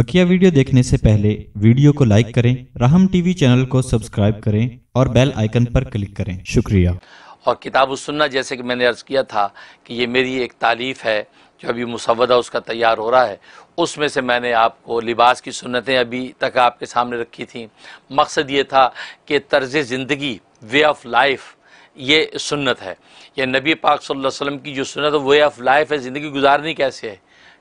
बकिया video देखने से पहले वीडियो को लाइक करें, राहम टीवी चैनल को सब्सक्राइब करें और बेल आइकन पर क्लिक करें। शुक्रिया। और किताब सुनना जैसे कि मैंने अर्ज़ किया था कि ये मेरी एक तालीफ़ है, जो अभी मुसवदा उसका तैयार हो रहा है। उसमें से मैंने आपको लिबास की सुन्नतें अभी तक आपके सामने रखी थी। मकसद ये था कि तर्ज ज़िंदगी वे ऑफ़ लाइफ ये सुन्नत है। यह नबी पाक सल्लल्लाहु अलैहि वसल्लम की जो सुन्नत है, वे ऑफ़ लाइफ है, ज़िंदगी गुजारनी कैसे है?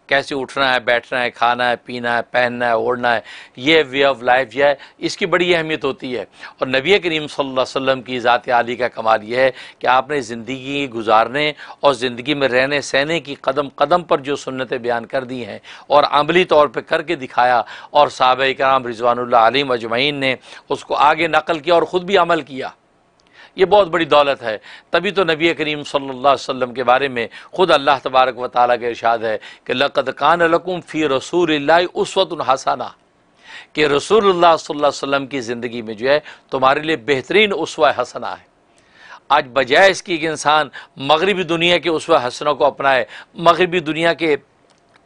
कैसे उठना है, बैठना है, खाना है, पीना है, पहनना है, ओढ़ना है, ये वे ऑफ़ लाइफ यह है। इसकी बड़ी अहमियत होती है। और नबी करीम वसल्लम की ज़ात आली का कमाल यह है कि आपने ज़िंदगी गुजारने और ज़िंदगी में रहने सहने की कदम कदम पर जो सुन्नतें बयान कर दी हैं और अमली तौर पर करके दिखाया और साहब कराम रिजवान आलिम अजमैन ने उसको आगे नकल किया और ख़ुद भी अमल किया। ये बहुत बड़ी दौलत है। तभी तो नबी करीम सल्लल्लाहु अलैहि वसल्लम के बारे में ख़ुद अल्लाह तबारक व ताली का इरशाद है कि लक़द कान लकुम फ़ी रसूल उसवत हसाना। कि अलैहि वसल्लम की ज़िंदगी में जो है, तुम्हारे लिए बेहतरीन उसवा हसना है। आज बजाय इसकी कि इंसान मगरबी दुनिया के उसवा हसनों को अपनाए, मगरबी दुनिया के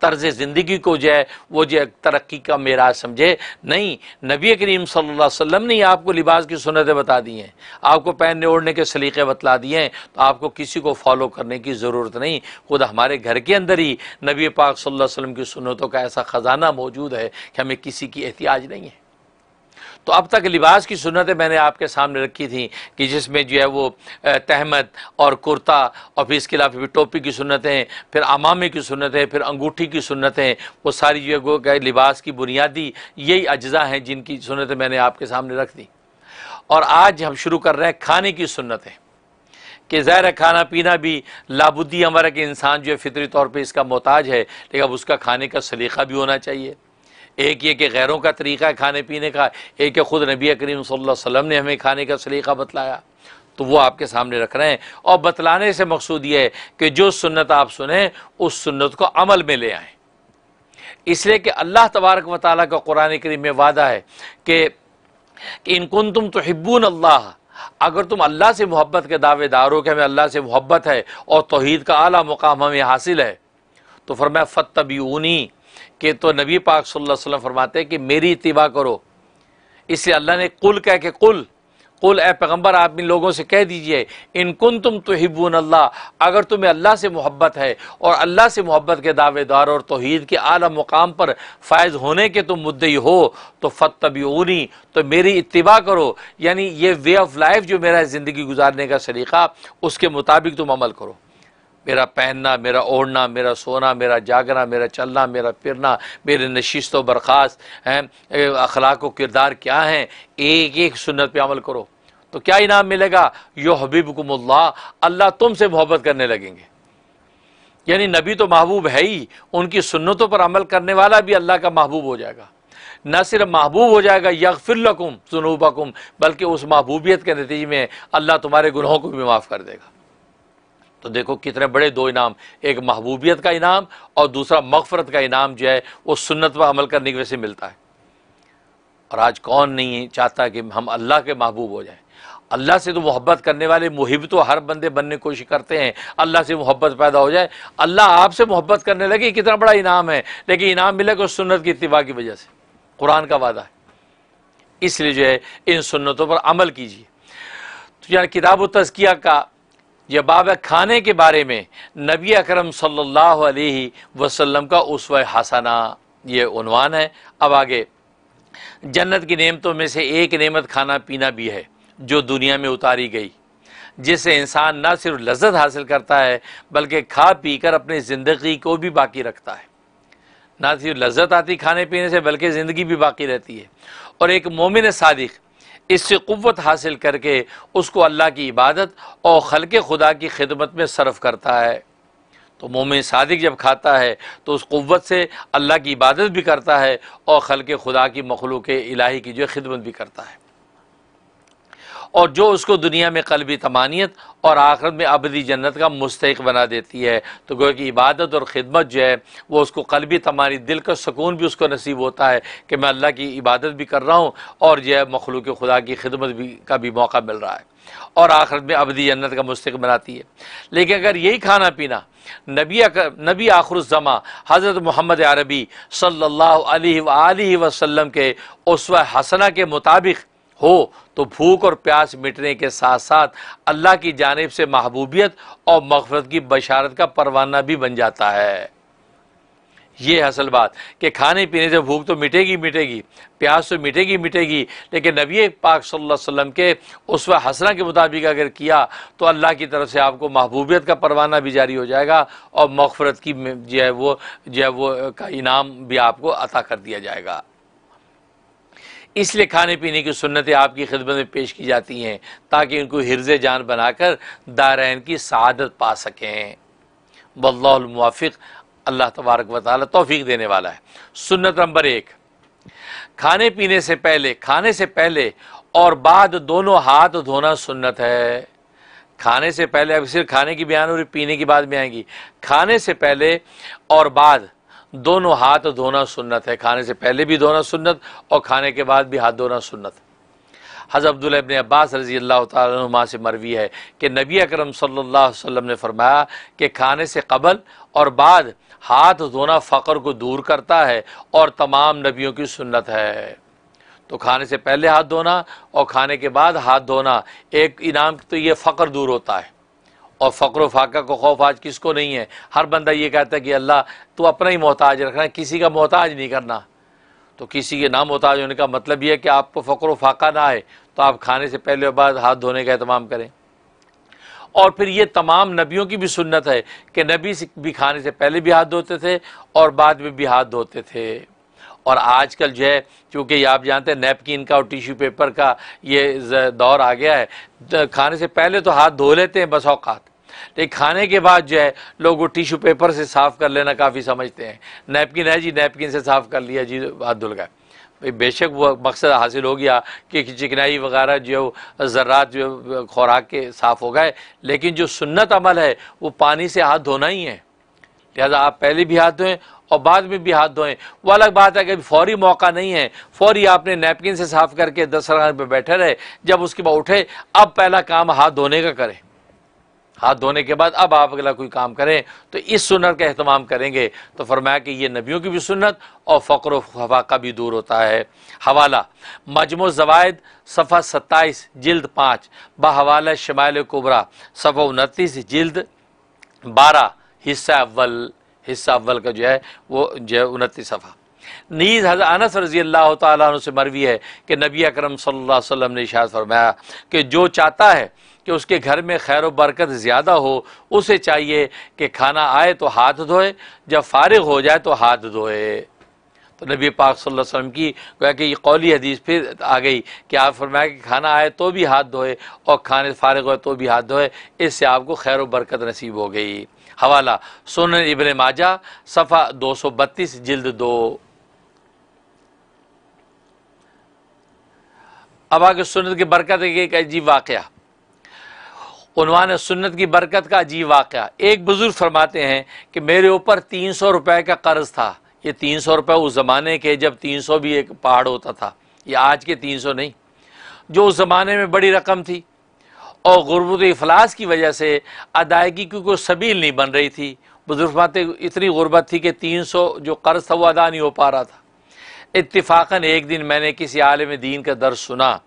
तर्ज ज़िंदगी को जो है, वो जो तरक्की का मेरा समझे। नहीं, नबी करीम सल्लल्लाहु अलैहि वसल्लम ने आपको लिबास की सुनतें बता दी हैं। आपको पहनने ओढ़ने के सलीक़े बतला दिए हैं। तो आपको किसी को फॉलो करने की ज़रूरत नहीं। खुद हमारे घर के अंदर ही नबी पाक सल्लल्लाहु अलैहि वसल्लम की सुनतों का ऐसा ख़जाना मौजूद है कि हमें किसी की एहतियाज नहीं है। तो अब तक लिबास की सुनतें मैंने आपके सामने रखी थी कि जिसमें जो है वो तहमद और कुर्ता और फिर इसके अलावा फिर टोपी की सुनतें फिर अमामे की सुनतें फिर अंगूठी की सुनतें वो सारी जो है वो लिबास की बुनियादी यही अज्जा हैं जिनकी सुनतें मैंने आपके सामने रख दी। और आज हम शुरू कर रहे हैं खाने की सुनतें कि ज़ाहिर खाना पीना भी लाबुद्दी हमारा कि इंसान जो है फितरी तौर पर इसका मोहताज है, लेकिन अब उसका खाने का सलीक़ा भी होना चाहिए। एक ये कि गैरों का तरीक़ा है, खाने पीने का। एक ये ख़ुद नबी करीम वसल्लम ने हमें खाने का सलीक़ा बतलाया। तो वो आपके सामने रख रहे हैं। और बतलाने से मकसूद ये है कि जो सुन्नत आप सुने, उस सुन्नत को अमल में ले आएँ। इसलिए कि अल्लाह तबारक व ताली का कुरान करीम में वादा है कि इनकुन तुम तो हिब्बून अल्लाह, अगर तुम अल्लाह से मोहब्बत के दावेदार हो कि हमें अल्लाह से मोहब्बत है और तोहद का आला मुकाम हमें हासिल है तो फरमाया फ़तबीनी कि तो नबी पाक सल्लल्लाहु अलैहि वसल्लम फरमाते हैं कि मेरी इतबा करो। इसलिए अल्लाह ने कुल कह के कुल कुल ए पैगंबर आप इन लोगों से कह दीजिए, इन कुन तुम तो हिब्बून अल्लाह, अगर तुम्हें अल्लाह से मोहब्बत है और अल्लाह से मोहब्बत के दावेदार और तोहद के आला मुकाम पर फ़ायज़ होने के तुम मुद्दे हो तो फ़तबीनी तो मेरी इतबा करो। यानी ये वे ऑफ़ लाइफ जो मेरा ज़िंदगी गुजारने का सलीक़ा उसके मुताबिक तुम अमल करो। मेरा पहनना, मेरा ओढ़ना, मेरा सोना, मेरा जागना, मेरा चलना, मेरा फिरना, मेरे नशिस्त व बर्खास्त, हैं अखलाक व किरदार क्या हैं? एक एक सुन्नत पे अमल करो। तो क्या इनाम मिलेगा? यो हबीबकुमुल्ला अल्लाह तुमसे मोहब्बत करने लगेंगे। यानी नबी तो महबूब है ही, उनकी सुन्नतों पर अमल करने वाला भी अल्लाह का महबूब हो जाएगा। न सिर्फ़ महबूब हो जाएगा यगफिरलकुम जुनूबकुम, बल्कि उस महबूबियत के नतीजे में अल्लाह तुम्हारे गुनाहों को भी माफ़ कर देगा। तो देखो कितने बड़े दो इनाम, एक महबूबियत का इनाम और दूसरा मगफरत का इनाम जो है, वो सुन्नत पर अमल करने की वजह से मिलता है। और आज कौन नहीं चाहता कि हम अल्लाह के महबूब हो जाएँ? अल्लाह से तो मोहब्बत करने वाले मुहिब तो हर बंदे बनने की कोशिश करते हैं, अल्लाह से मोहब्बत पैदा हो जाए। अल्लाह आपसे मोहब्बत करने लगे, कितना बड़ा इनाम है। लेकिन इनाम मिलेगा उस सुन्नत की इतवा की वजह से। कुरान का वादा है। इसलिए जो है, इन सुन्नतों पर अमल कीजिए। तो यार किताब तस्किया का यह बाब खाने के बारे में नबी अकरम सल्लल्लाहु अलैहि वसल्लम का उसव हसना, ये उनवान है। अब आगे, जन्नत की नेमतों में से एक नेमत खाना पीना भी है, जो दुनिया में उतारी गई, जिससे इंसान न सिर्फ़ लज्जत हासिल करता है, बल्कि खा पी कर अपनी ज़िंदगी को भी बाकी रखता है। ना सिर्फ़ लज्जत आती खाने पीने से, बल्कि ज़िंदगी भी बाकी रहती है। और एक मोमिन सादिक इससे क़वत हासिल करके उसको अल्लाह की इबादत और खल खुदा की खिदमत में सर्फ करता है। तो मोमिन सादिक जब खाता है तो उस क़वत से अल्लाह की इबादत भी करता है और खल खुदा की मखलूक इलाही की जो खिदमत भी करता है। और जो उसको दुनिया में कलबी तमानियत और आखिरत में अबदी जन्नत का मुस्तक बना देती है तो गो कि इबादत और ख़िदमत जो है, वो उसको कलबी तमानी दिल का सुकून भी उसको नसीब होता है कि मैं अल्लाह की इबादत भी कर रहा हूँ और जो है मखलूक खुदा की खिदमत भी, का भी मौका मिल रहा है और आखिरत में अबदी जन्नत का मुस्तक बनाती है। लेकिन अगर यही खाना पीना, नबी नबी आखरुज़मा हज़रत मोहम्मद अरबी सल्ला वसल्लम के उसवा हसना के मुताबिक हो तो भूख और प्यास मिटने के साथ साथ अल्लाह की जानब से महबूबियत और मगफरत की बशारत का परवाना भी बन जाता है। ये असल बात कि खाने पीने से भूख तो मिटेगी मिटेगी, प्यास तो मिटेगी मिटेगी, लेकिन नबी पाक सल्लल्लाहु अलैहि वसल्लम के उस हसना के मुताबिक अगर किया तो अल्लाह की तरफ़ से आपको महबूबियत का परवाना भी जारी हो जाएगा और मगफरत की जो है वो जो है वो का इनाम भी आपको अता कर दिया जाएगा। इसलिए खाने पीने की सुन्नतें आपकी खिदमत में पेश की जाती हैं, ताकि उनको हिरज जान बनाकर दारैन की सआदत पा सकें। वल्लाफिक अल्लाह तबारक वाली तोफ़ी देने वाला है। सुन्नत नंबर एक, खाने पीने से पहले, खाने से पहले और बाद दोनों हाथ धोना सुन्नत है। खाने से पहले, अब सिर्फ़ खाने की बयान हो रही पीने की बात में आएँगी। खाने से पहले और बाद दोनों हाथ धोना सुन्नत है। खाने से पहले भी धोना सुन्नत और खाने के बाद भी हाथ धोना सुन्नत। हज़रत अब्दुल्ला अब्बास रज़ी अल्लाह तुमा से मरवी है कि नबी अकरम सल्लल्लाहु अलैहि वसल्लम ने फरमाया कि खाने से कबल और बाद हाथ धोना फ़क्र को दूर करता है और तमाम नबियों की सुन्नत है। तो खाने से पहले हाथ धोना और खाने के बाद हाथ धोना, एक इनाम तो ये फ़क्र दूर होता है। और फ़क्र फाका को खौफ आज किसको नहीं है? हर बंदा ये कहता है कि अल्लाह, तू अपना ही मोहताज रखना, किसी का मोहताज नहीं करना। तो किसी के ना मोहताज होने का मतलब ये है कि आपको फ़क्र फाका ना आए तो आप खाने से पहले बाद हाथ धोने का अहतमाम करें। और फिर ये तमाम नबियों की भी सुन्नत है कि नबी भी खाने से पहले भी हाथ धोते थे और बाद में भी हाथ धोते थे। और आजकल जो है, क्योंकि आप जानते हैं नैपकिन का और टिश्यू पेपर का ये दौर आ गया है। खाने से पहले तो हाथ धो लेते हैं, बस औकात। लेकिन खाने के बाद जो है, लोग वो टिश्यू पेपर से साफ़ कर लेना काफ़ी समझते हैं। नैपकिन है जी नैपकिन से साफ़ कर लिया जी, हाथ धुल गए बेशक वो मकसद हासिल हो गया कि चिकनाई वगैरह जो ज़र्रात जो खुराक के साफ़ हो गए। लेकिन जो सुन्नत अमल है, वो पानी से हाथ धोना ही है। लिहाजा आप पहले भी हाथ धोएँ और बाद में भी हाथ धोएँ। वो अलग बात है कि फौरी मौका नहीं है। फौरी आपने नैपकिन से साफ़ करके दस पर बैठे रहे। जब उसके बाद उठे, अब पहला काम हाथ धोने का करें। हाथ धोने के बाद अब आप अगला कोई काम करें तो इस सुन्नत का अहतमाम करेंगे। तो फरमाया कि ये नबियों की भी सुन्नत और फ़क्र हवा का भी दूर होता है। हवाला, मजमू जवायद, सफ़ा सत्ताईस, जिल्द पाँच। बहवाला शमाल कुबरा सफ़ा उनतीस, जिल्द बारह, हिस्सा अव्वल। हिस्सा अव्वल का जो है, वो जो है उनतीस सफ़ा। नीज हज़रत अनस रज़ी अल्लाह तु से मरवी है कि नबी अकरम सल्लल्लाहु अलैहि वसल्लम ने इशाद फरमाया कि जो चाहता है कि उसके घर में खैर बरकत ज़्यादा हो, उसे चाहिए कि खाना आए तो हाथ धोए, जब फारिग हो जाए तो हाथ धोए। तो नबी पाक सल्लल्लाहु अलैहि वसल्लम की गोया कि ये कौली हदीस फिर आ गई कि आप फरमाया कि खाना आए तो भी हाथ धोए और खाने फारिग हो तो भी हाथ धोए, इससे आपको खैर बरकत नसीब हो गई। हवाला। सुन इबन माजा, सफ़ा दो सौ बत्तीस, जिल्द दो। अब आगे सुनत की बरकत एक अजीब वाक़ उनवान सुन्नत की बरकत का अजीब वाक़ एक बुज़ुर्ग फरमाते हैं कि मेरे ऊपर तीन सौ रुपये का कर्ज़ था। ये तीन सौ रुपये उस ज़माने के जब तीन सौ भी एक पहाड़ होता था। ये आज के तीन सौ नहीं। जो उस ज़माने में बड़ी रकम थी और गुरबत अफलास की वजह से अदायगी की कोई सबील नहीं बन रही थी। बुज़ुर्ग बातें इतनी गुर्बत थी कि तीन सौ जो कर्ज था वो अदा नहीं हो पा रहा था। इतफाक़न एक दिन मैंने किसी आलम दीन का दर्ज सुना,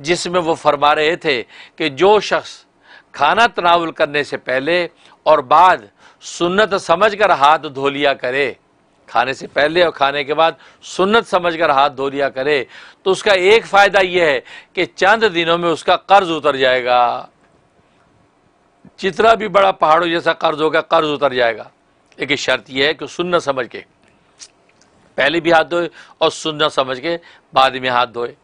जिसमें वो फरमा रहे थे कि जो शख्स खाना तनावल करने से पहले और बाद सुन्नत समझ कर हाथ धो लिया करे खाने से पहले और खाने के बाद सुन्नत समझकर हाथ धो लिया करे तो उसका एक फ़ायदा यह है कि चंद दिनों में उसका कर्ज उतर जाएगा। जितना भी बड़ा पहाड़ों जैसा कर्ज होगा, कर्ज उतर जाएगा। लेकिन शर्त यह है कि सुन्नत समझ के, पहले भी हाथ धोए और सुन्नत समझ के बाद में हाथ धोए।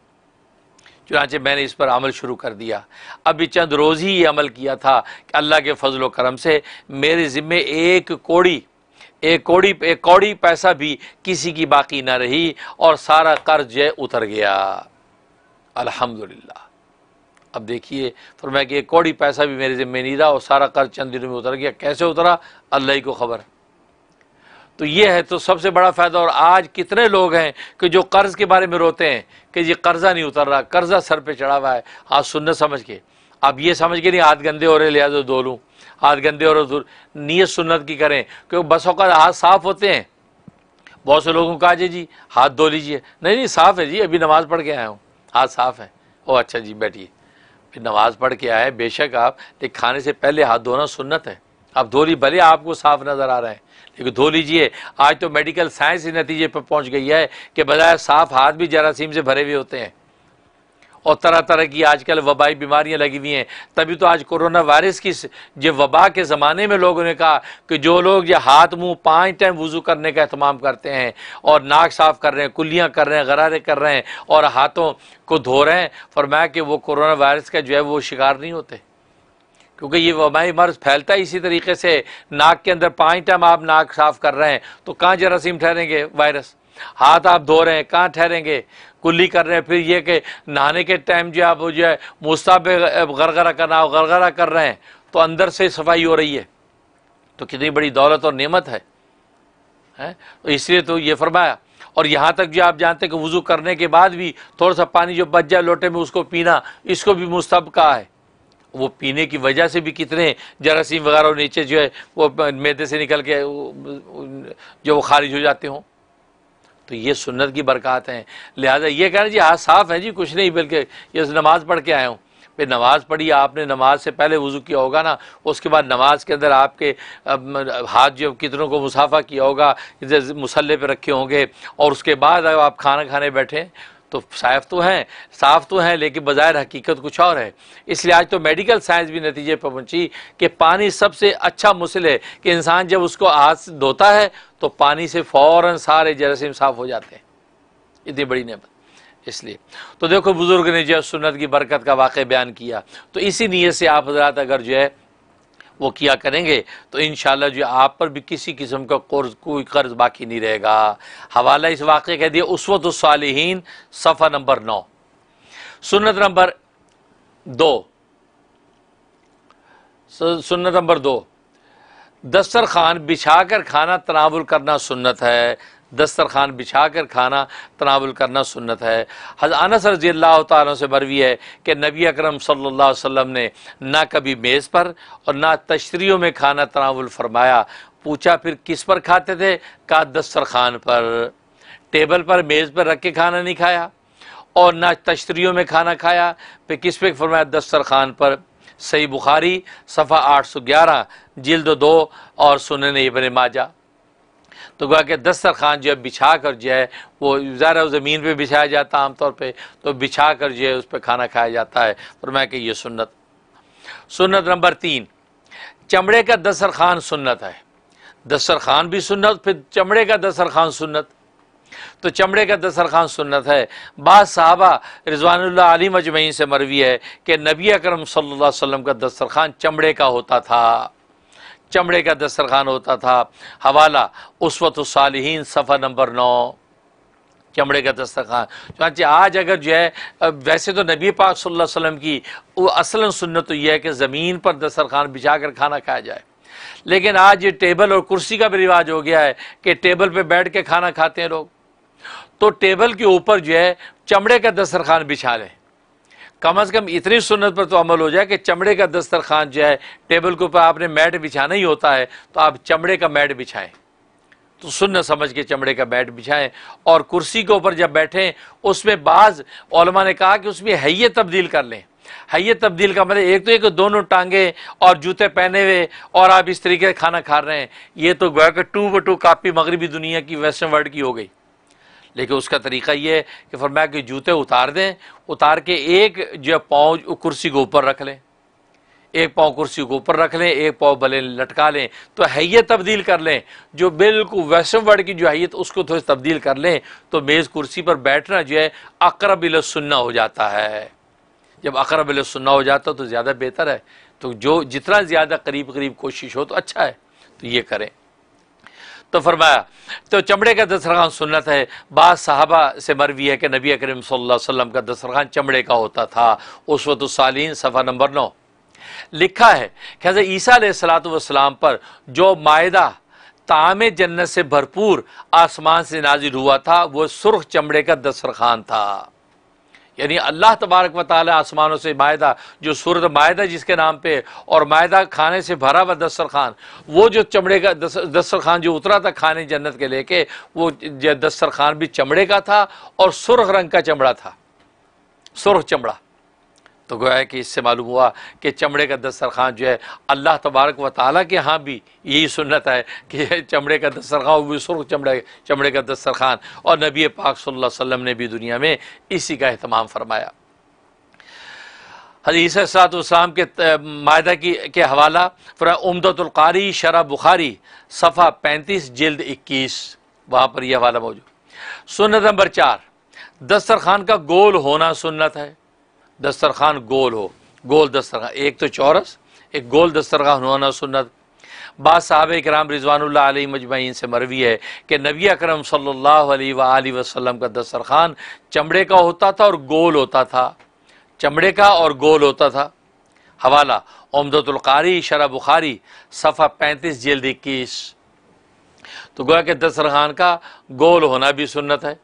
चुनाचे मैंने इस पर अमल शुरू कर दिया। अभी चंद रोज़ ही ये अमल किया था कि अल्लाह के फजल करम से मेरे ज़िम्मे एक कोड़ी एक कौड़ी एक कौड़ी पैसा भी किसी की बाकी ना रही और सारा कर्ज उतर गया। अल्हम्दुलिल्लाह। अब देखिए, फरमाया कि एक कौड़ी पैसा भी मेरे ज़िम्मे नहीं रहा और सारा कर्ज चंद दिनों में उतर गया। कैसे उतरा? अल्लाह ही को खबर। तो ये है तो सबसे बड़ा फ़ायदा। और आज कितने लोग हैं कि जो कर्ज़ के बारे में रोते हैं कि ये कर्ज़ा नहीं उतर रहा, कर्ज़ा सर पे चढ़ा हुआ है। हाथ सुनने समझ के। अब ये समझ के नहीं हाथ गंदे हो रहे, लिहाजा दो लूँ। हाथ गंदे और नीयत सुन्नत की करें। क्योंकि बसों का हाथ साफ़ होते हैं। बहुत से लोगों को कहा, जी हाथ धो लीजिए। नहीं नहीं, साफ़ है जी, अभी नमाज़ पढ़ के आया हूँ। हाथ साफ़ है। ओ अच्छा जी, बैठिए। फिर नमाज़ पढ़ के आए, बेशक आप, लेकिन खाने से पहले हाथ धोना सुन्नत है। आप धो ली, भले आपको साफ़ नज़र आ रहे हैं, लेकिन धो लीजिए। आज तो मेडिकल साइंस इस नतीजे पर पहुँच गई है कि बजाय साफ़ हाथ भी जरासीम से भरे हुए होते हैं। और तरह तरह की आजकल वबाई बीमारियाँ लगी हुई हैं। तभी तो आज कोरोना वायरस की जो वबा के ज़माने में लोगों ने कहा कि जो लोग ये हाथ, मुँह, पाँच टाइम वज़ू करने का अहतमाम करते हैं और नाक साफ़ कर रहे हैं, कुल्लियाँ कर रहे हैं, गरारे कर रहे हैं और हाथों को धो रहे हैं, फरमाया कि वो कोरोना वायरस का जो है वो शिकार नहीं होते। क्योंकि ये वबाई मर्ज फैलता है इसी तरीके से नाक के अंदर पाँच टाइम आप नाक साफ़ कर रहे हैं तो कहाँ जरासीम ठहरेंगे वायरस? हाथ आप धो रहे हैं, कहाँ ठहरेंगे? कुल्ली कर रहे हैं, फिर ये कि नहाने के टाइम जो आप जो है मुस्ता पे गरगरा करना हो गरगरा कर रहे हैं तो अंदर से सफ़ाई हो रही है। तो कितनी बड़ी दौलत और नेमत है, हैं? तो इसलिए तो ये फरमाया। और यहाँ तक जो आप जानते हैं कि वज़ू करने के बाद भी थोड़ा सा पानी जो बच जाए लोटे में उसको पीना, इसको भी मुस्तब का है। वो पीने की वजह से भी कितने जरासीम वगैरह नीचे जो है, वो मैदे से निकल के जो वो खारिज हो जाते हों। तो ये सुन्नत की बरकत हैं। लिहाजा ये कह रहे जी हाथ साफ़ है, जी, कुछ नहीं, बल्कि ये नमाज़ पढ़ के आया हूँ। फिर नमाज़ पढ़ी, आपने नमाज़ से पहले वज़ू किया होगा ना, उसके बाद नमाज़ के अंदर आपके हाथ जो कितनों को मुसाफा किया होगा मुसल्ले पे रखे होंगे, और उसके बाद आप खाना खाने बैठे तो साफ़ तो हैं, साफ़ तो हैं, लेकिन बज़ाहिर हकीकत कुछ और है। इसलिए आज तो मेडिकल साइंस भी नतीजे पर पहुँची कि पानी सबसे अच्छा मुसल है कि इंसान जब उसको हाथ से धोता है तो पानी से फ़ौर सारे जरासीम साफ़ हो जाते हैं। इतनी बड़ी नेमत। इसलिए तो देखो बुज़ुर्ग ने जो सुन्नत की बरकत का वाक़ बयान किया। तो इसी नीयत से आप हजरात अगर जो है वो किया करेंगे तो इन जो आप पर भी किसी किस्म का कर्ज कोई कर्ज बाकी नहीं रहेगा। हवाला इस वाक़े कह दिया, उसवत सालहीन, सफ़ा नंबर नौ। सुन्नत नंबर दो। सुन्नत नंबर दो। दस्तर खान बिछा कर खाना तनावुल करना सुन्नत है। दस्तरखान बिछा कर खाना तनावल करना सुन्नत है। हज अनस रज़ी अल्लाह से मरवी है कि नबी अकरम सल्लल्लाहु अलैहि वसल्लम ने ना कभी मेज़ पर और ना तशरियों में खाना तनावल फरमाया। पूछा फिर किस पर खाते थे? कहा, दस्तरखान पर। टेबल पर मेज़ पर रख के खाना नहीं खाया और ना तशरियों में खाना खाया। फिर किस पे फरमाया? दस्तरखान पर। सही बुखारी, सफ़ा आठ सौ ग्यारह, जिल्द दो और सुनने इबन माजा। तो कहा कि दस्तरखान जो है बिछा कर जो है, वो ज़ारा ज़मीन पे बिछाया जाता है आमतौर पे तो बिछा कर जो है उस पर खाना खाया जाता है। और मैं कि ये सुन्नत। सुन्नत नंबर तीन, चमड़े का दस्तरखान सुन्नत है। दस्तरखान भी सुन्नत, फिर चमड़े का दस्तरखान सुन्नत। तो चमड़े का दस्तरखान सुन्नत है। बाद साहबा रिजवान अली मजमई से मरवी है कि नबी अकरम सल्लल्लाहु अलैहि वसल्लम का दस्तरखान चमड़े का होता था। चमड़े का दस्तरखान होता था। हवाला, उसवत सालहीन, सफ़ा नंबर नौ। चमड़े का दस्तरखान। चाचे आज अगर जो है वैसे तो नबी पाक सल्लल्लाहु अलैहि वसल्लम की, वो असल सुन्नत तो यह है कि ज़मीन पर दस्तरखान बिछा कर खाना खाया जाए। लेकिन आज ये टेबल और कुर्सी का भी रिवाज हो गया है कि टेबल पर बैठ के खाना खाते हैं लोग। तो टेबल के ऊपर जो है, चमड़े का दस्तरखान बिछा लें। कम अज़ कम इतनी सुन्नत पर तो अमल हो जाए कि चमड़े का दस्तरखान जो है, टेबल के ऊपर आपने मैट बिछाना ही होता है तो आप चमड़े का मैट बिछाएँ। तो सुन्न समझ के चमड़े का मैट बिछाएँ और कुर्सी के ऊपर जब बैठें, उसमें बाज़ ओलमा ने कहा कि उसमें हैत तब्दील कर लें। हैत तब्दील का मतलब एक तो एक दोनों टांगे और जूते पहने हुए और आप इस तरीके से खाना खा रहे हैं। ये तो गोया कि टू व टू कापी मगरबी दुनिया की वेस्टर्न वर्ल्ड की हो गई। लेकिन उसका तरीका ये है कि फरमाया कि जूते उतार दें, उतार के एक जो है पाँव कुर्सी को ऊपर रख लें। एक पाँव कुर्सी को ऊपर रख लें, एक पाँव भले लटका लें तो हैत तब्दील कर लें। जो बिल्कुल वैश्व वर्ड की जो हैत उसको थोड़ी तब्दील कर लें तो मेज़ कुर्सी पर बैठना जो है, अकरब सुन्ना हो जाता है। जब अकरब सुन्ना हो जाता तो ज़्यादा बेहतर है। तो जो जितना ज़्यादा करीब करीब कोशिश हो तो अच्छा है। तो ये करें। तो फरमाया तो चमड़े का दस्तरखान सुन्नत है। बाद साहबा से मरवी है कि नबी अलैहि वसल्लम का दस्तरखान चमड़े का होता था। उस वक्त सालीन सफ़ा नंबर नौ। लिखा है हज़रत ईसा सलाम पर जो मायदा ताम जन्नत से भरपूर आसमान से नाजिल हुआ था, वो सुर्ख चमड़े का दस्तरखान था। यानी अल्लाह तबारक व आसमानों से मायदा, जो सूरत मायदा जिसके नाम पे, और मायदा खाने से भरा हुआ दस्तर खान, वो जो चमड़े का दस्तर खान जो उतरा था खाने जन्नत के लेके, वो दस्तर खान भी चमड़े का था, और सुरख रंग का चमड़ा था। सुरख चमड़ा। तो गोया कि इससे मालूम हुआ कि चमड़े का दस्तरखान जो है, अल्लाह तबारक व ताली के यहाँ भी यही सुन्नत है कि चमड़े का दस्तरखान भी सुर्ख चमड़े चमड़े का दस्तरखान। और नबी पाक सल्लल्लाहु अलैहि वसल्लम ने भी दुनिया में इसी का अहतमाम फरमाया। हदीसलाम के मायदा की, के हवाला, फिर उमदतुल्कारी शरा बुखारी, सफ़ा पैंतीस, जल्द इक्कीस, वहाँ पर यह हवाला मौजूद। सुन्नत नंबर चार, दस्तरखान का गोल होना सुन्नत है। दस्तरखान गोल हो। गोल दस्तरखान, एक तो चौरस, एक गोल दस्तरखान होना सुन्नत। बाद साहब कराम रिजवान मजमैन से मरवी है कि नबी अकरम सल्लल्लाहु अलैहि का दस्तरखान चमड़े का होता था और गोल होता था। चमड़े का और गोल होता था। हवाला उमदतुल्कारी शरा बुखारी, सफ़ा पैंतीस, जल्द इक्कीस। तो गोया के दस्तरखान का गोल होना भी सुन्नत है।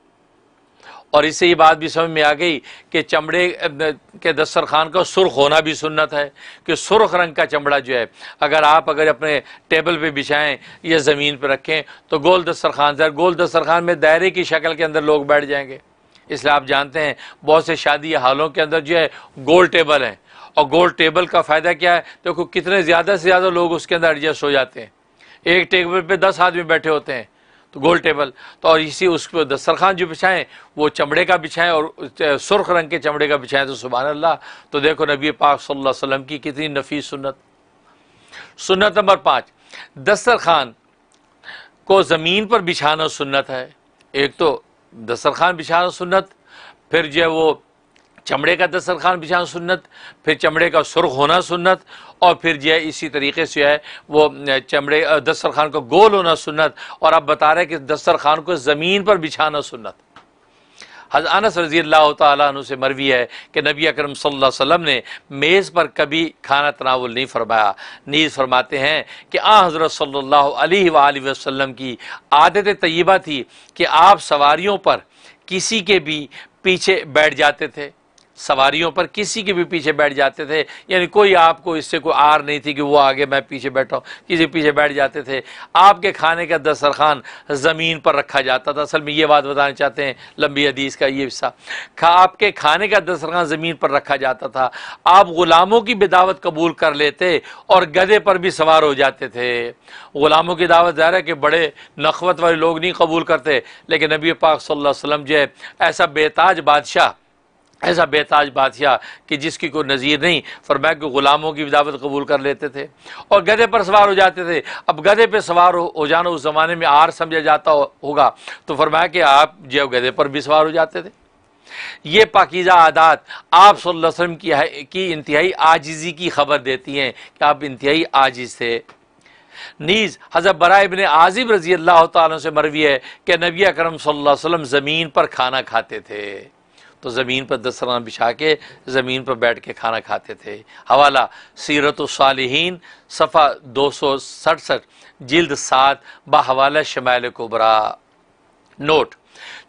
और इससे ये बात भी समझ में आ गई कि चमड़े के दस्तरखान का सुर्ख होना भी सुन्नत है कि सुर्ख रंग का चमड़ा जो है, अगर आप अगर अपने टेबल पे बिछाएँ, या ज़मीन पर रखें तो गोल दस्तरखान सर गोल दस्तरखान में दायरे की शक्ल के अंदर लोग बैठ जाएँगे। इसलिए आप जानते हैं, बहुत से शादी हालों के अंदर जो है, गोल टेबल हैं। और गोल टेबल का फ़ायदा क्या है? देखो तो कितने ज़्यादा से ज़्यादा लोग उसके अंदर एडजस्ट हो जाते हैं। एक टेबल पर दस आदमी बैठे होते हैं। तो गोल टेबल। तो और इसी उस पर दस्तरखान जो बिछाएँ, वो चमड़े का बिछाएँ और सुर्ख रंग के चमड़े का बिछाएँ तो सुबह अल्लाह तो देखो नबी पाक सल्लल्लाहु अलैहि वसल्लम की कितनी नफीस सुन्नत। सुन्नत नंबर पाँच दस्तरखान को ज़मीन पर बिछाना सुन्नत है। एक तो दस्तरखान बिछाना सुन्नत, फिर जो है वो चमड़े का दस्तरखान बिछाना सुन्नत, फिर चमड़े का सुर्ख होना सुन्नत, और फिर जो है इसी तरीके से है वो चमड़े दस्तरखान को गोल होना सुन्नत, और आप बता रहे हैं कि दस्तरखान को ज़मीन पर बिछाना सुन्नत। अनस रज़ी अल्लाह तु से मरवी है कि नबी अकरम सल्लल्लाहु अलैहि वसल्लम ने मेज़ पर कभी खाना तनावल नहीं फरमाया। नीज़ फरमाते हैं कि, आ हज़रत सल्लल्लाहु अलैहि वसल्लम की आदत तय्यबा थी कि आप सवारियों पर किसी के भी पीछे बैठ जाते थे सवारियों पर किसी के भी पीछे बैठ जाते थे। यानी कोई आपको इससे कोई आर नहीं थी कि वो आगे मैं पीछे बैठा किसी पीछे बैठ जाते थे। आपके खाने का दस्तरखान ज़मीन पर रखा जाता था। असल में ये बात बताना चाहते हैं लंबी हदीस का ये हिस्सा। खा, आपके खाने का दस्तरखान ज़मीन पर रखा जाता था। आप ग़ुलामों की भी दावत कबूल कर लेते और गधे पर भी सवार हो जाते थे। ग़ुलामों की दावत ज़ाहिर है कि बड़े नखवत वाले लोग नहीं कबूल करते। लेकिन नबी पाक सल्लल्लाहु अलैहि वसल्लम जो है, ऐसा बेताज बादशाह ऐसा बेताज बादशाह कि जिसकी कोई नज़ीर नहीं, फरमाया कि ग़ुलामों की दावत कबूल कर लेते थे और गधे पर सवार हो जाते थे। अब गधे पर सवार हो हो जाना उस ज़माने में आर समझा जाता होगा। तो फरमाया कि आप जो गधे पर भी सवार हो जाते थे। ये पाकिज़ा आदात आप वसल्लम की की इंतहाई आजिज़ी की खबर देती हैं कि आप इंतहाई आजिज़ थे। नीज़ हज़रत बरा इबन आजिब रज़ी अल्लाह से मरवी है कि नबी अकरम सल्लल्लाहु अलैहि वसल्लम ज़मीन पर खाना खाते थे। तो ज़मीन पर दस्तरखान बिछा के, ज़मीन पर बैठ के खाना खाते थे। हवाला सीरत सालहीन, सफ़ा दो सौ सड़सठ, जिल्द सात, बहवाला शमाल कुबरा। नोट,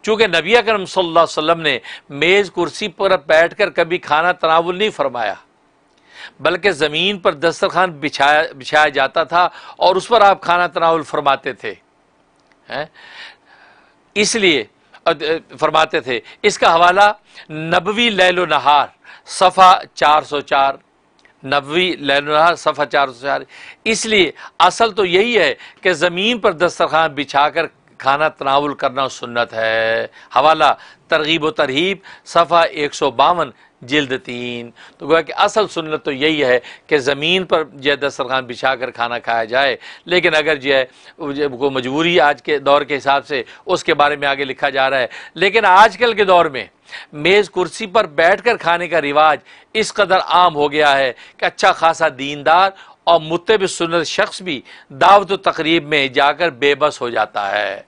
चूँकि नबी करम वसल्लम ने मेज़ कुर्सी पर बैठ कर कभी खाना तनावुल नहीं फरमाया, बल्कि ज़मीन पर दस्तरखान बिछाया बिछाया जाता था और उस पर आप खाना तनावुल फरमाते थे इसलिए फरमाते थे, इसका हवाला, नबवी लैलो नहार, सफ़ा चार सौ चार, नबवी लैलो नहार, सफ़ा चार सौ चार। इसलिए असल तो यही है कि ज़मीन पर दस्तरखान बिछा कर खाना तनावुल करना सुन्नत है। हवाला, तरगीब व तरहीब, सफ़ा एक सौ बावन जिल्द तीन। तो गोया कि असल सुन्नत तो यही है कि ज़मीन पर जो है दस्तरखान बिछा कर खाना खाया जाए, लेकिन अगर जो है को मजबूरी आज के दौर के हिसाब से उसके बारे में आगे लिखा जा रहा है। लेकिन आजकल के दौर में मेज़ कुर्सी पर बैठ कर खाने का रिवाज इस कदर आम हो गया है कि अच्छा खासा दीनदार और मुतब सुन्नत शख्स भी दावत तकरीब में जाकर बेबस हो जाता है।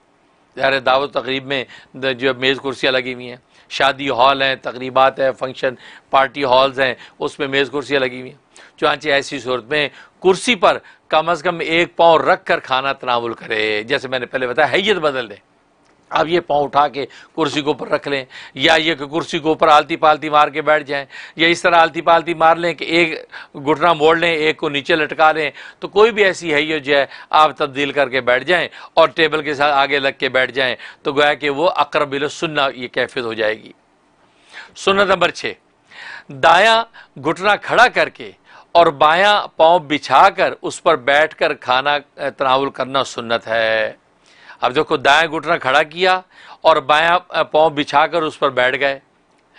ज़ाहिर दावत तकरीब में जो मेज़ कुर्सियाँ लगी हुई हैं। शादी हॉल हैं, तकरीबात हैं, फ़ंक्शन, पार्टी हॉल्स हैं, उसमें मेज़ कुर्सियाँ लगी हुई हैं। चुनाचे ऐसी सूरत में कुर्सी पर कम अज़ कम एक पाँव रख कर खाना तनावुल करे, जैसे मैंने पहले बताया हैत बदल दें। अब ये पाँव उठा के कुर्सी के ऊपर रख लें, या ये कुर्सी के ऊपर आलती पालती मार के बैठ जाएँ, या इस तरह आलती पालती मार लें कि एक घुटना मोड़ लें, एक को नीचे लटका लें तो कोई भी ऐसी है ये जो है, आप तब्दील करके बैठ जाएँ और टेबल के साथ आगे लग के बैठ जाएँ तो गोया कि वो अकरबिल सुन्ना ये कैफियत हो जाएगी। सुन्नत नंबर छः दायां घुटना खड़ा करके और बायां पाँव बिछाकर उस पर बैठकर खाना, तनावल करना सुन्नत है। अब देखो दाएँ घुटना खड़ा किया और बायां पाँव बिछाकर उस पर बैठ गए,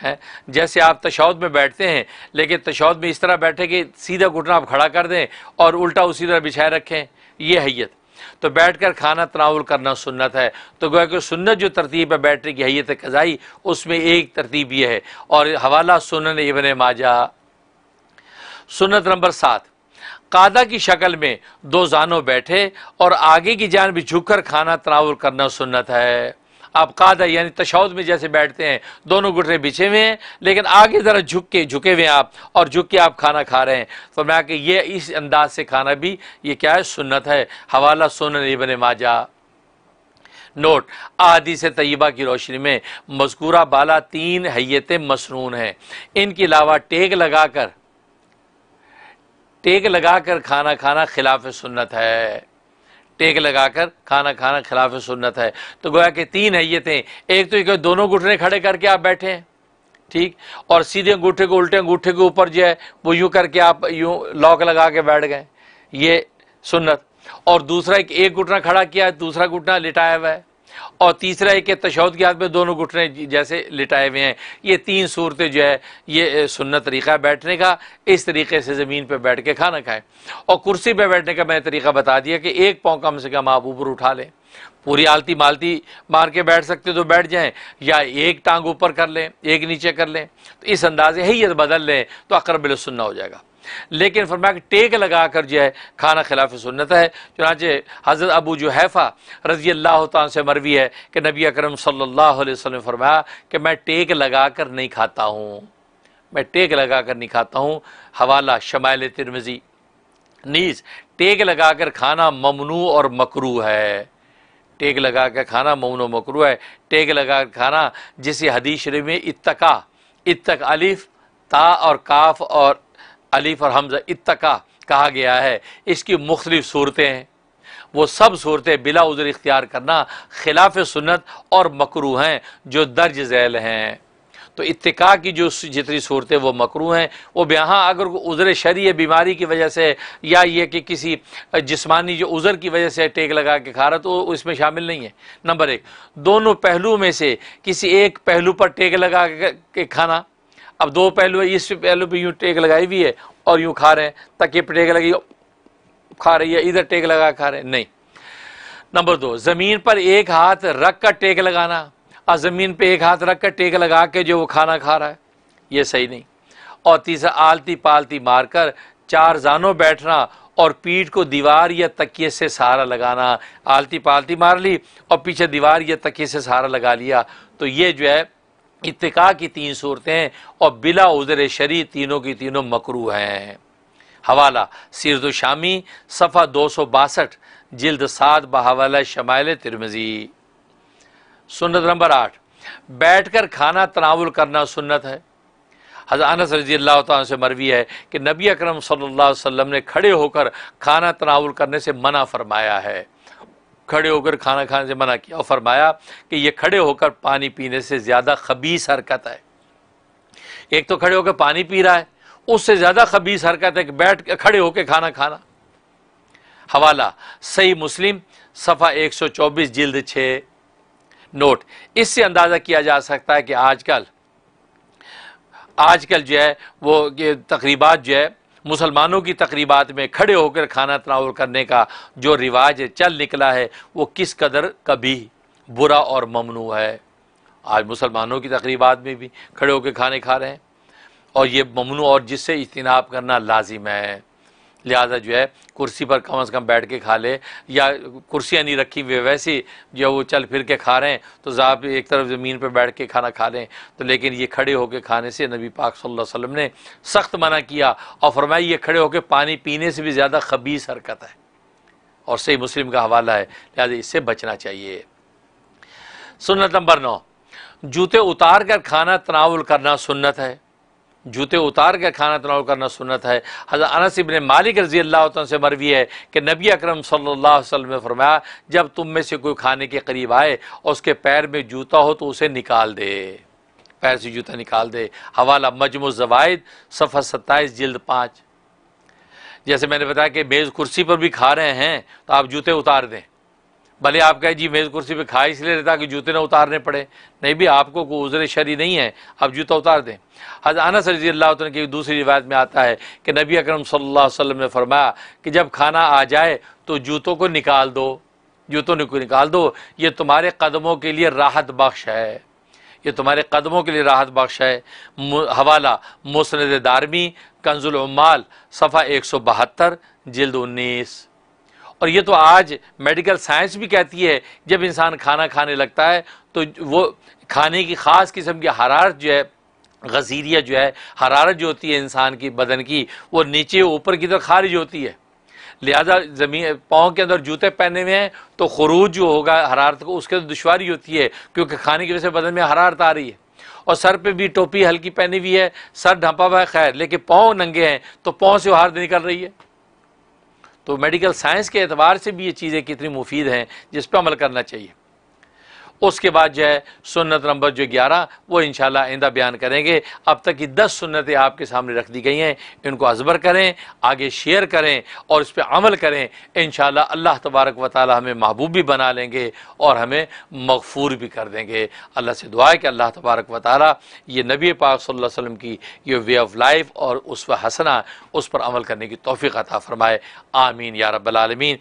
हैं। जैसे आप तशौद में बैठते हैं, लेकिन तशौद में इस तरह बैठे कि सीधा घुटना आप खड़ा कर दें और उल्टा उसी तरह बिछाए रखें, ये हैत तो बैठकर खाना तनावल करना सुन्नत है। तो गोया कि सुन्नत जो तरतीब है बैठने की हैत कज़ाई, उसमें एक तरतीब यह है। और हवाला सुनन इबन माजा। सुन्नत नंबर सात। कादा की शक्ल में दो जानों बैठे और आगे की जान भी झुककर खाना तनावुल करना सुन्नत है। आप कादा यानी तशौद में जैसे बैठते हैं, दोनों घुटने बिछे हुए हैं, लेकिन आगे ज़रा झुक के झुके हुए हैं आप और झुक के आप खाना खा रहे हैं। तो मैं कि ये इस अंदाज से खाना भी, ये क्या है, सुन्नत है? हवाला सुन इबन माजा। नोट, आदि से तयबा की रोशनी में मजकूरा बाला तीन हैतें मसनून हैं। इनके अलावा टेक लगाकर टेक लगाकर खाना खाना खिलाफ सुन्नत है। टेक लगाकर खाना खाना खिलाफ सुन्नत है। तो गोया कि तीन हैयतें, एक तो एक दोनों घुटने खड़े करके आप बैठे हैं, ठीक? और सीधे अंगूठे को, उल्टे अंगूठे के ऊपर जो है, वो यूँ करके आप यूँ लॉक लगा के बैठ गए। ये सुन्नत। और दूसरा एक एक घुटना खड़ा किया है दूसरा घुटना लिटाया हुआ है। और तीसरा एक तशौद के हाथ में दोनों घुटने जैसे लिटाए हुए हैं। ये तीन सूरतें जो है, ये सुन्नत तरीका है बैठने का। इस तरीके से ज़मीन पर बैठ के खाना खाएँ। और कुर्सी पर बैठने का मैंने तरीका बता दिया कि एक पाँव कम से कम आप ऊपर उठा लें। पूरी आलती मालती मार के बैठ सकते तो बैठ जाएँ, या एक टांग ऊपर कर लें, एक नीचे कर लें। तो इस अंदाजे ही बदल लें तो अकरबिल सुन्ना हो जाएगा। लेकिन फरमाया कि टेक लगा कर जो है खाना खिलाफ सुन्नत है। चुनाचे हज़रत अबू जो हैफ़ा रज़ी अल्लाह से मरवी है कि नबी अकरम सल्लल्लाहु फरमाया कि मैं टेक लगा कर नहीं खाता हूँ। मैं टेक लगा कर नहीं खाता हूँ। हवाला शमाइल तिरमज़ी। नीज, टेक लगा कर खाना ममनू और मकरू है। टेक लगा कर खाना ममनू मकरू है। टेक लगा कर खाना जिसे हदीस शरीफ में इतका इतक अलिफ, ता और काफ और अलीफ और हमजा इतका कहा गया है। इसकी मुख्तलिफ़ सूरतें हैं। वो सब सूरतें बिला उज़र इख्तियार करना खिलाफ सुन्नत और मकरू हैं, जो दर्ज झैल हैं। तो इतका की जो जितनी सूरतें वो मकरू हैं, वो यहाँ अगर उज़र शरी बीमारी की वजह से या ये कि किसी जिस्मानी जो उज़र की वजह से टेक लगा के खा रहा तो इसमें शामिल नहीं है। नंबर एक, दोनों पहलुओं में से किसी एक पहलू पर टेक लगा के खाना अब दो पहलू है, इस पहलू पे यूँ टेक लगाई हुई है और यूँ खा रहे हैं, तक ये टेक लगी, खा रही है, इधर टेक लगा खा रहे हैं, नहीं। नंबर दो, ज़मीन पर एक हाथ रख कर टेक लगाना, और ज़मीन पे एक हाथ रख कर टेक लगा के जो वो खाना खा रहा है, ये सही नहीं। और तीसरा आलती पालती मारकर चार जानों बैठना और पीठ को दीवार या तकिए से सहारा लगाना आलती पालती मार ली और पीछे दीवार या तकिए से सहारा लगा लिया तो ये जो है इतका की तीन सूरतें और बिला उजर शरी तीनों की तीनों मकरू हैं। हवाला सिरद शामी, सफ़ा दो सौ बासठ, जिल्द सात बहवाला शमायल तिरमजी। सुन्नत नंबर आठ बैठ कर खाना तनावुल करना सुन्नत है। हज़ानस रज़ी अल्लाह से मरवी है कि नबी अकरम अलैहि वसल्लम ने खड़े होकर खाना तनावुल करने से मना फरमाया है। खड़े होकर खाना खाने से मना किया और फरमाया कि ये खड़े होकर पानी पीने से ज़्यादा खबीस हरकत है। एक तो खड़े होकर पानी पी रहा है, उससे ज़्यादा खबीस हरकत है कि बैठ खड़े होकर खाना खाना। हवाला, सही मुस्लिम, सफ़ा 124 जिल्द छः नोट, इससे अंदाज़ा किया जा सकता है कि आजकल आजकल जो है वो तकरीबा जो है मुसलमानों की तकरीबात में खड़े होकर खाना तनावर करने का जो रिवाज चल निकला है, वो किस कदर कभी बुरा और ममनू है? आज मुसलमानों की तकरीबात में भी खड़े होकर खाने खा रहे हैं और ये ममनू और जिससे इजतनाब करना लाजिम है। लिहाजा जो है, कुर्सी पर कम अज़ कम बैठ के खा ले, या कुर्सियाँ नहीं रखी हुई वैसे जो वो चल फिर के खा रहे हैं तो आप एक तरफ़ ज़मीन पर बैठ के खाना खा लें तो लेकिन ये खड़े होकर खाने से नबी पाक सल्लल्लाहु अलैहि वसल्लम ने सख्त मना किया और फरमाई ये खड़े होकर पानी पीने से भी ज़्यादा खबीस हरकत है। और सही मुस्लिम का हवाला है, लिहाजा इससे बचना चाहिए। सुन्नत नंबर नौ, जूते उतार कर खाना तनावुल करना सुन्नत है। जूते उतार कर खाना तनाव करना सुनत है। हज़रत अनस इब्न मालिक रज़ी अल्लाह से मरवी है कि नबी अकरम सल्लल्लाहु अलैहि वसल्लम ने फरमाया, जब तुम में से कोई खाने के करीब आए और उसके पैर में जूता हो तो उसे निकाल दे। पैर से जूता निकाल दे। हवाला मजमू जवायद सफ़ा सत्ताईस, जल्द पाँच। जैसे मैंने बताया कि मेज़ कुर्सी पर भी खा रहे हैं तो आप जूते उतार दें। भले आप कहें जी मेज़ कुर्सी पे खा इसलिए रहता कि जूते ना उतारने पड़े। नहीं भी आपको कोई उजर शरी नहीं है, आप जूता उतार दें। हज अनस रज़ी अल्लाह की दूसरी रिवायत में आता है कि नबी अकरम सल्लल्लाहु अलैहि वसल्लम ने फरमाया कि जब खाना आ जाए तो जूतों को निकाल दो। जूतों को निकाल दो। ये तुम्हारे कदमों के लिए राहत बख्श है। ये तुम्हारे कदमों के लिए राहत बख्श है। हवाला मुस्ंद दारमी, कंजुल सफ़ा एक सौ बहत्तर, जल्द उन्नीस। और ये तो आज मेडिकल साइंस भी कहती है, जब इंसान खाना खाने लगता है तो वो खाने की ख़ास किस्म की हरारत जो है, गजीरिया जो है, हरारत जो होती है इंसान की, बदन की, वो नीचे ऊपर की तरफ़ खारिज होती है। लिहाजा ज़मीन, पाँव के अंदर जूते पहने हुए हैं तो खरूज जो होगा, हरारत को, उसके अंदर दुशारी होती है, क्योंकि खाने की वजह से बदन में हरारत आ रही है। और सर पे भी टोपी हल्की पहनी हुई है, सर ढंपा हुआ है, खैर, लेकिन पाँव नंगे हैं तो पाँव से हार निकल रही है। तो मेडिकल साइंस के एतबार से भी ये चीज़ें कितनी मुफीद हैं, जिस पर अमल करना चाहिए। उसके बाद जो है सुन्नत नंबर जो ग्यारह, वो इन आइंदा बयान करेंगे। अब तक की दस सुन्नतें आपके सामने रख दी गई हैं। इनको अजबर करें, आगे शेयर करें और इस पर अमल करें। इन अल्लाह तबारक व ताली हमें महबूब भी बना लेंगे और हमें मगफूर भी कर देंगे। अल्लाह से दुआ है कि अल्लाह तबारक व ताली ये नबी पाक वसल्लम की ये वे ऑफ़ लाइफ और उस हसना, उस पर अमल करने की तोफ़ी अता फ़रमाए। आमीन या रब्बालमीन